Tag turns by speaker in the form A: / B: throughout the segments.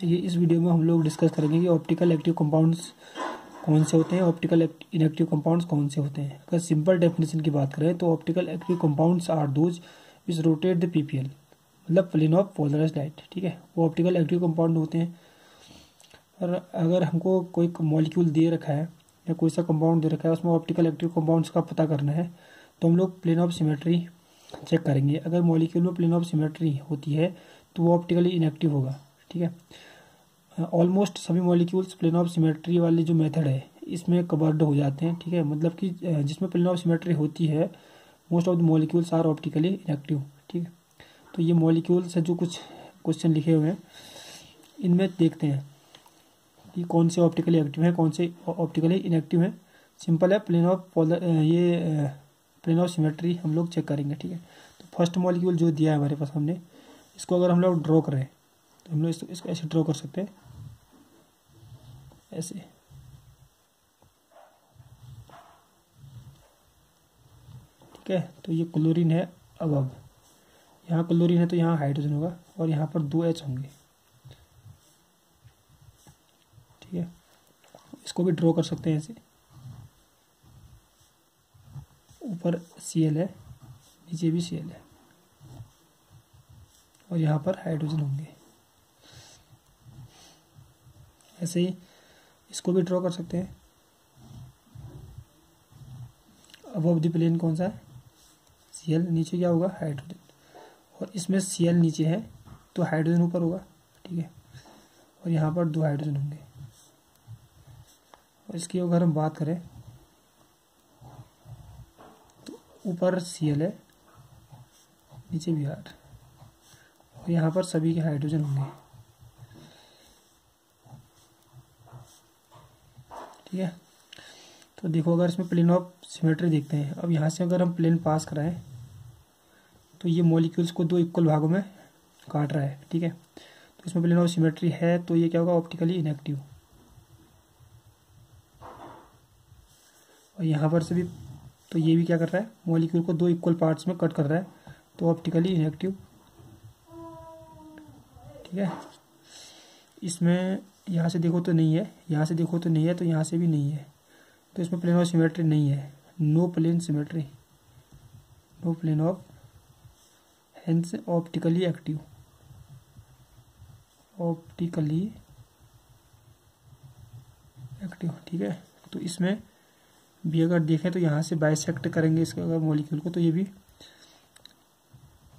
A: देखिए इस वीडियो में हम लोग डिस्कस करेंगे कि ऑप्टिकल एक्टिव कंपाउंड्स कौन से होते हैं ऑप्टिकल इनएक्टिव कंपाउंड्स कौन से होते हैं। अगर सिंपल डेफिनेशन की बात करें तो optical active compounds are those which rotate the PPL मतलब प्लेन ऑफ़ पोलराइज लाइट ठीक है? वो ऑप्टिकल एक्टिव कंपाउंड होते हैं। और अगर हमको कोई मॉलिक्यूल दे रखा है, या कोई सा कंपाउंड दे रखा है, उसमें ऑप्टिकल एक्टिव कंपाउंड्स का पता करना है तो हम लोग प्लेन ऑफ़ सिमेट्री चेक करेंगे। अगर मॉलिक्यूल में प्लेन ऑफ़ सिमेट्री होती है तो वो ऑप्टिकली इनएक्टिव होगा। ठीक है। ऑलमोस्ट सभी मॉलिक्यूल्स प्लेन ऑफ़ सिमेट्री वाले जो मेथड है, इसमें कवर्ड हो जाते हैं, ठीक है। मतलब कि जिसमें प्लेन ऑफ़ सिमेट्री होती है most of the molecules are optically inactive ठीक है। तो ये मॉलिक्यूल्स है जो कुछ क्वेश्चन लिखे हुए हैं, इनमें देखते हैं कि कौन से ऑप्टिकली एक्टिव है, कौन से ऑप्टिकली इनएक्टिव है। सिंपल है प्लेन ऑफ़ ये प्लेन ऑफ़ सिमेट्री हम लोग चेक करेंगे, ठीक है। तो फ़र्स्ट मॉलिक्यूल जो दिया है हमारे पास हमने, इसको अगर हम लोग ड्रॉ करें तो हम लोग इसको, इसको ऐसे ड्रॉ कर सकते हैं। ऐसे। ठीक है तो ये क्लोरीन है अब अब यहाँ क्लोरीन है तो यहाँ हाइड्रोजन होगा और यहाँ पर दो एच होंगे। ठीक है इसको भी ड्रॉ कर सकते हैं ऐसे। ऊपर सी एल है नीचे भी सी एल है। और यहाँ पर हाइड्रोजन होंगे। ऐसे ही इसको भी ड्रॉ कर सकते हैं। अब अब प्लेन कौन सा है? सी नीचे क्या होगा? हाइड्रोजन और इसमें सी नीचे है तो हाइड्रोजन ऊपर होगा, ठीक है? और यहाँ पर दो हाइड्रोजन होंगे। और इसकी अगर हम बात करें तो ऊपर सी है, नीचे आर और यहाँ पर सभी के हाइड्रोजन होंगे। ठीक है तो देखो, अगर इसमें प्लेन ऑफ़ सिमेट्री देखते हैं, अब यहाँ से अगर हम प्लेन पास कराएँ तो ये मॉलिक्यूल्स को दो इक्वल भागों में काट रहा है, ठीक है? तो इसमें प्लेन ऑफ़ सिमेट्री है तो ये क्या होगा? ऑप्टिकली इनएक्टिव और यहाँ पर से भी तो ये भी क्या कर रहा है? मॉलिक्यूल को दो इक्वल पार्ट्स में कट कर रहा है तो ऑप्टिकली इनएक्टिव ठीक है? इसमें यहाँ से देखो तो नहीं है, यहाँ से देखो तो नहीं है तो यहाँ से भी नहीं है। तो इसमें प्लेन ऑफ़ सिमेट्री नहीं है। No plane symmetry no plane of hence optically active optically active ठीक है? तो इसमें भी अगर देखें तो यहाँ से बाइसेक्ट करेंगे इसका अगर मॉलिक्यूल को तो ये भी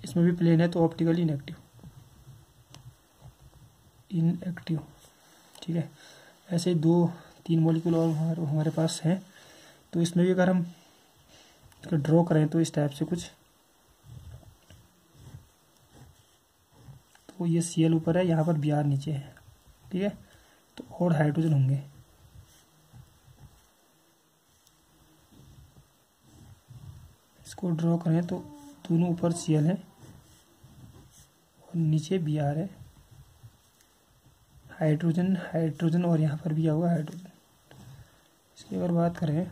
A: इसमें भी प्लेन है तो ऑप्टिकली इनएक्टिव इनएक्टिव ठीक है? ऐसे दो, तीन मॉलिक्यूल और हमारे पास हैं। तो इसमें भी अगर हम ड्रॉ करें तो इस टाइप से कुछ। तो ये सी एल ऊपर है, यहाँ पर बी आर नीचे है, ठीक है? तो और हाइड्रोजन होंगे। इसको ड्रॉ करें तो दोनों ऊपर सी एल है और नीचे बी आर है। हाइड्रोजन हाइड्रोजन और यहाँ पर भी हुआ हाइड्रोजन। इसकी अगर बात करें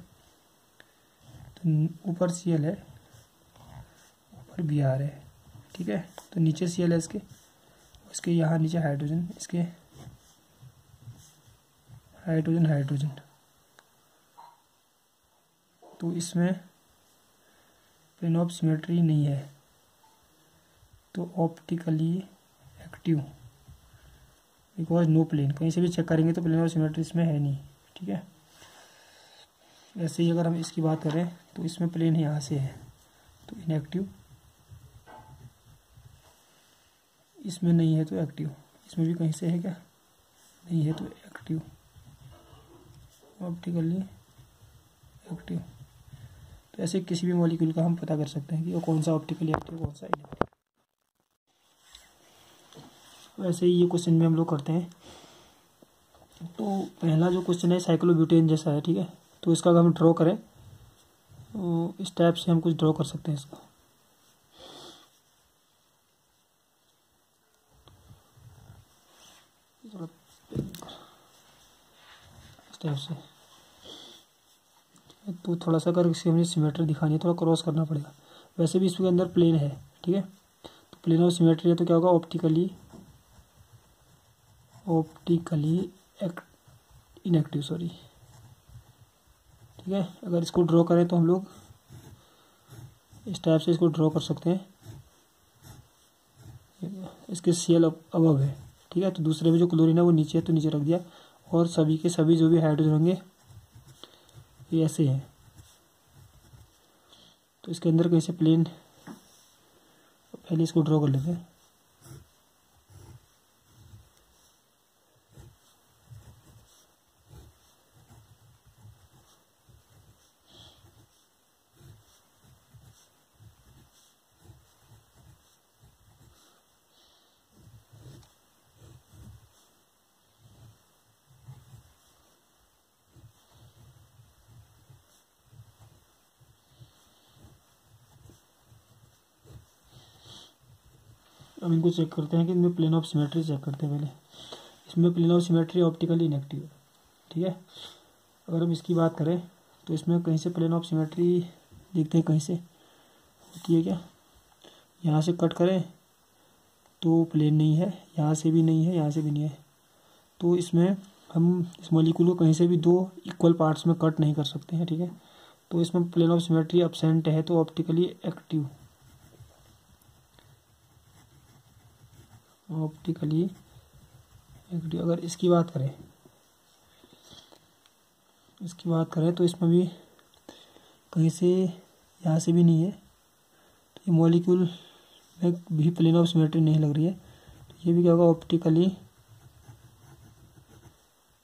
A: तो ऊपर सी एल है, ऊपर बी है, ठीक है? तो नीचे सी एल है इसके इसके यहाँ नीचे हाइड्रोजन, इसके हाइड्रोजन हाइड्रोजन। तो इसमें प्लेन सिमेट्री नहीं है तो optically active. Because no plane, कहीं से भी चेक करेंगे तो प्लेन और सिमेट्री इसमें है नहीं, ठीक है? ऐसे ही अगर हम इसकी बात करें तो इसमें प्लेन यहाँ से है तो इनएक्टिव इसमें नहीं है तो एक्टिव इसमें भी कहीं से है क्या? नहीं है तो एक्टिव ऑप्टिकली एक्टिव तो ऐसे किसी भी मॉलिक्यूल का हम पता कर सकते हैं कि वो कौन सा ऑप्टिकली एक्टिव कौन सा इनएक्टिव वैसे ही ये क्वेश्चन भी हम लोग करते हैं। तो पहला जो क्वेश्चन है साइक्लोब्यूटेन जैसा है, ठीक है? तो इसका अगर हम ड्रॉ करें तो इस टाइप से हम कुछ ड्रॉ कर सकते हैं इसका। से। तो थोड़ा सा अगर इसकी हमें सिमेट्री दिखानी है, थोड़ा क्रॉस करना पड़ेगा। वैसे भी इसके अंदर प्लेन है, ठीक है? तो प्लेन और सिमेट्री है तो क्या होगा? ऑप्टिकली ऑप्टिकली इनएक्टिव सॉरी ठीक है? अगर इसको ड्रॉ करें तो हम लोग इस टाइप से इसको ड्रॉ कर सकते हैं। इसके सीएल अबव है। ठीक है? तो दूसरे में जो क्लोरीन है वो नीचे है तो नीचे रख दिया। और सभी के सभी जो भी हाइड्रोजन होंगे, ये ऐसे हैं। तो इसके अंदर कैसे प्लेन पहले इसको ड्रॉ कर लेते हैं। अब इनको चेक करते हैं कि इनमें प्लेन ऑफ़ सिमेट्री चेक करते हैं पहले। इसमें plane of symmetry optically inactive है, ठीक है? अगर हम इसकी बात करें तो इसमें कहीं से प्लेन ऑफ़ सिमेट्री देखते हैं, कहीं से। होती है क्या? यहाँ से कट करें तो प्लेन नहीं है, यहाँ से भी नहीं है, यहाँ से भी नहीं है। तो इसमें हम इस मॉलिक्यूल को कहीं से भी दो इक्वल पार्ट्स में कट नहीं कर सकते हैं, ठीक है? तो इसमें प्लेन ऑफ़ सिमेट्री अपसेंट है तो ऑप्टिकली एक्टिव ऑप्टिकली एक्टिव अगर इसकी बात करें, इसकी बात करें तो इसमें भी कहीं से यहाँ से भी नहीं है। तो ये मॉलिक्यूल में भी प्लेन ऑफ़ सिमेट्री नहीं लग रही है। तो ये भी क्या होगा ऑप्टिकली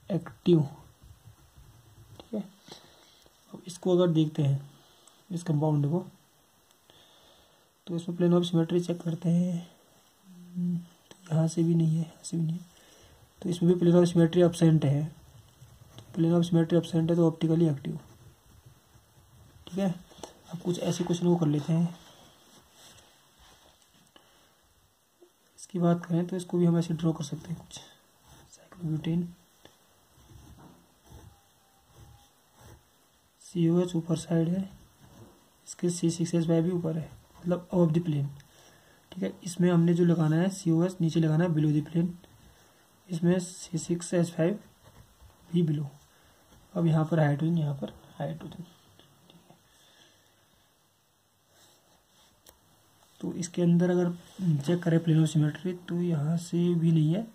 A: एक्टिव ठीक है? अब इसको अगर देखते हैं, इस कंपाउंड को तो इसमें प्लेन ऑफ़ सिमेट्री चेक करते हैं। यहाँ से भी नहीं है, यहाँ से भी नहीं है। तो इसमें भी प्लेन ऑफ़ सिमेट्री अपसेंट है। तो प्लेन ऑफ़ सिमेट्री अपसेंट है तो ऑप्टिकली एक्टिव ठीक है? अब कुछ ऐसे क्वेश्चन को कर लेते हैं। इसकी बात करें तो इसको भी हम ऐसे ड्रॉ कर सकते हैं कुछ। साइक्लोब्यूटेन सी ओ एच ऊपर साइड है। इसके सी सिक्स एस वाई भी ऊपर है। मतलब ऑफ़ द प्लेन ठीक है इसमें हमने जो लगाना है सी ओ एस नीचे लगाना है बिलो दी प्लेन इसमें सी सिक्स एस फाइव भी बिलो अब यहाँ पर हाइड्रोजन यहाँ पर हाइड्रोजन तो इसके अंदर अगर चेक करें प्लेन सिमेट्री तो यहाँ से भी नहीं है।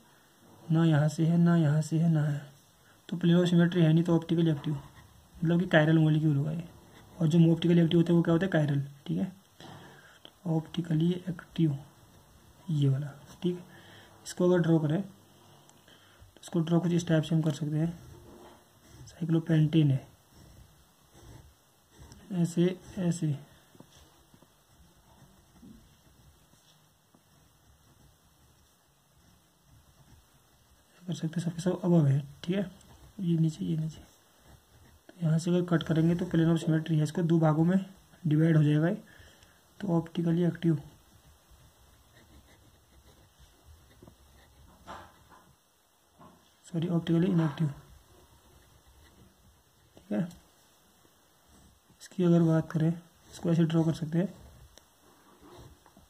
A: ना यहाँ से है, ना यहाँ से है, ना है। तो प्लेन सिमेट्री है नहीं तो ऑप्टिकली एक्टिव मतलब कि कायरल मोलिक्यूल होगा ये? और जो ऑप्टिकली एक्टिव होता है, वो क्या होता है? कायरल ठीक है? ऑप्टिकली एक्टिव ये वाला, ठीक है? इसको अगर ड्रॉ करें तो इसको ड्रॉ कुछ इस टाइप से हम कर सकते हैं। साइक्लोपेंटेन है। ऐसे ऐसे। कर सकते हैं, सबके सब अबव है, ठीक है? ये नीचे ये नीचे। तो यहाँ से अगर कट करेंगे तो प्लेन ऑफ़ सिमेट्री है। इसको दो भागों में डिवाइड हो जाएगा तो optically active sorry optically inactive ठीक है? इसकी अगर बात करें, इसको ऐसे ड्रॉ कर सकते हैं।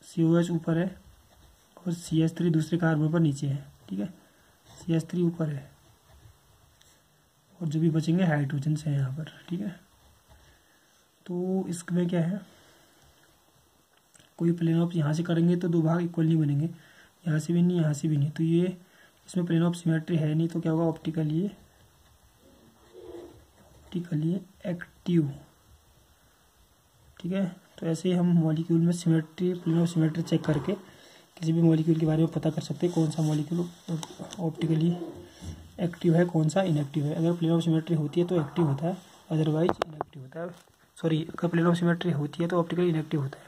A: सी ओ एच ऊपर है और सी एस थ्री दूसरे कार्बन पर नीचे है, ठीक है? सी एस थ्री ऊपर है। और जो भी बचेंगे हाइड्रोजन से यहाँ पर, ठीक है? तो इसमें क्या है? कोई प्लेन ऑफ़ यहाँ से करेंगे तो दो भाग इक्वल नहीं बनेंगे। यहाँ से भी नहीं, यहाँ से भी नहीं। तो ये इसमें प्लेन ऑफ़ सिमेट्री है नहीं तो क्या होगा? ऑप्टिकली ऑप्टिकली एक्टिव ठीक है? तो ऐसे ही हम मॉलिक्यूल में symmetry plane of symmetry check करके किसी भी मॉलिक्यूल के बारे में पता कर सकते हैं कौन सा मॉलिक्यूल ऑप्टिकली एक्टिव है, कौन सा इनएक्टिव है। अगर प्लेन ऑफ़ सिमेट्री होती है तो एक्टिव होता है अदरवाइज़ इनएक्टिव होता है। सॉरी अगर प्लेन ऑफ़ सिमेट्री होती है तो ऑप्टिकली इनएक्टिव होता है।